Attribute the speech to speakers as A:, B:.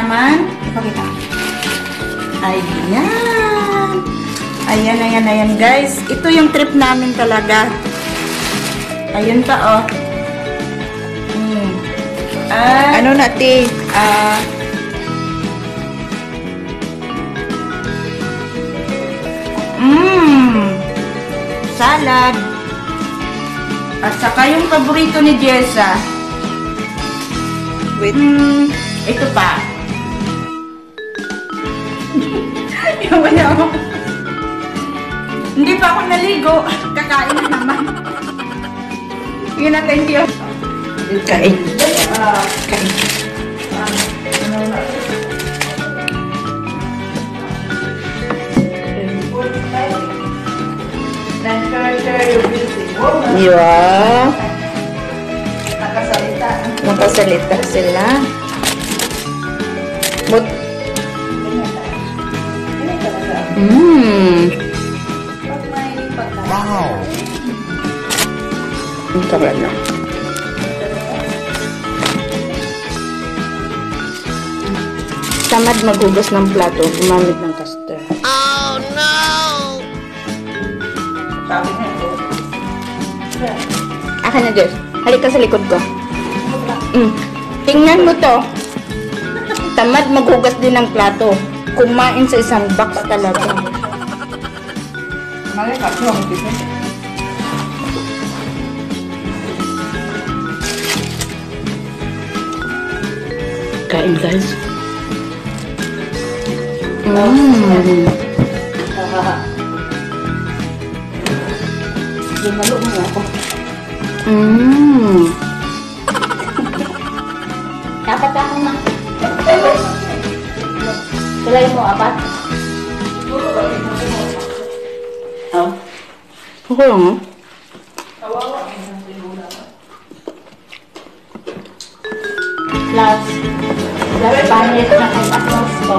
A: Naman. Ipakita. Ayan. Ayan, ayan, ayan, guys. Ito yung trip namin talaga. Ayun pa, oh. Hmm. At,
B: Ano na, te?
A: ah, Mmm. Salad. At saka yung paborito ni Jessa.
B: Wait.
A: Hmm, ito pa. Ako naligo. Kakain na naman. Yun na, thank you.
B: Kain.
A: Ah,
B: Kain. Yeah.
A: Nakasalita.
B: Nakasalita sila. But, mmm.
A: Wow.
B: Sarap na. Tamad maghugas ng plato, gumamit ng caster.
A: Niya ito.
B: Akin na, Diyos. Halika sa likod ko. Mm. Tingnan mo to. Tamad maghugas din ng plato. Kumain sa isang box talaga.
A: Mali ka, yung kita.
B: Kain, guys. Mm.
A: Ginalo mo ako.
B: Mm.
A: Dapat ako na. Kulay mo, apat?
B: Okay lang, ah.
A: Plus, plus panit na kay Atlas to.